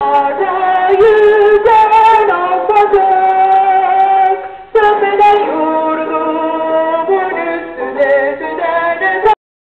Alright.